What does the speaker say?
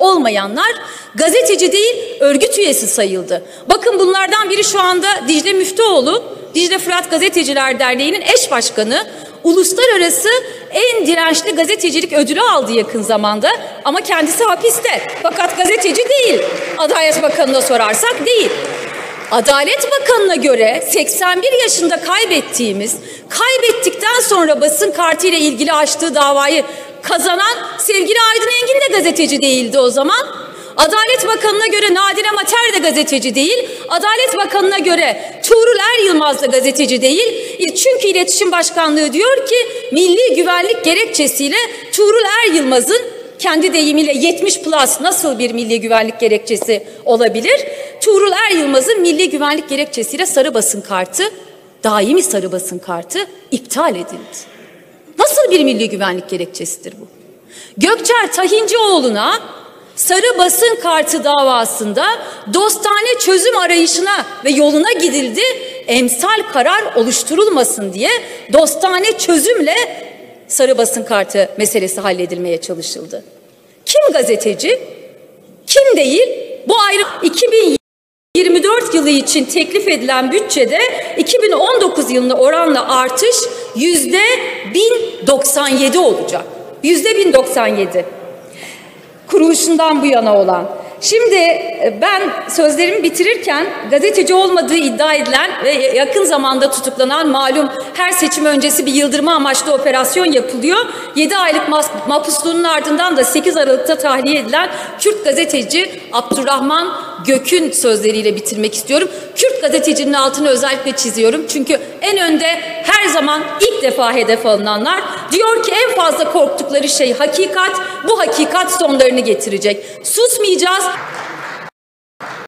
olmayanlar gazeteci değil örgüt üyesi sayıldı. Bakın bunlardan biri şu anda Dicle Müftüoğlu, Dicle Fırat Gazeteciler Derneği'nin eş başkanı. Uluslararası en dirençli gazetecilik ödülü aldı yakın zamanda ama kendisi hapiste. Fakat gazeteci değil. Adalet Bakanı'na sorarsak değil. Adalet Bakanı'na göre 81 yaşında kaybettiğimiz, kaybettikten sonra basın kartıyla ilgili açtığı davayı kazanan sevgili Aydın Engin de gazeteci değildi o zaman. Adalet Bakanı'na göre Nadine Mater de gazeteci değil. Adalet Bakanı'na göre Tuğrul Er Yılmaz da gazeteci değil. Çünkü İletişim Başkanlığı diyor ki milli güvenlik gerekçesiyle Tuğrul Er Yılmaz'ın kendi deyimiyle 70 plus nasıl bir milli güvenlik gerekçesi olabilir? Tuğrul Er Yılmaz'ın milli güvenlik gerekçesiyle sarı basın kartı, daimi sarı basın kartı iptal edildi. Nasıl bir milli güvenlik gerekçesidir bu? Gökçer Tahincioğlu'na sarı basın kartı davasında dostane çözüm arayışına ve yoluna gidildi. Emsal karar oluşturulmasın diye dostane çözümle sarı basın kartı meselesi halledilmeye çalışıldı. Kim gazeteci? Kim değil? Bu ayrı 2024 yılı için teklif edilen bütçede 2019 yılına oranla artış yüzde 1097 olacak. Yüzde 1097 kuruluşundan bu yana olan. Şimdi e, ben sözlerimi bitirirken gazeteci olmadığı iddia edilen ve yakın zamanda tutuklanan malum her seçim öncesi bir yıldırma amaçlı operasyon yapılıyor. 7 aylık mahpusluğunun ardından da 8 Aralık'ta tahliye edilen Kürt gazeteci Abdurrahman Gök'ün sözleriyle bitirmek istiyorum. Kürt gazetecinin altını özellikle çiziyorum. Çünkü en önde her zaman ilk defa hedef alınanlar diyor ki en fazla korktukları şey hakikat. Bu hakikat sonlarını getirecek. Susmayacağız.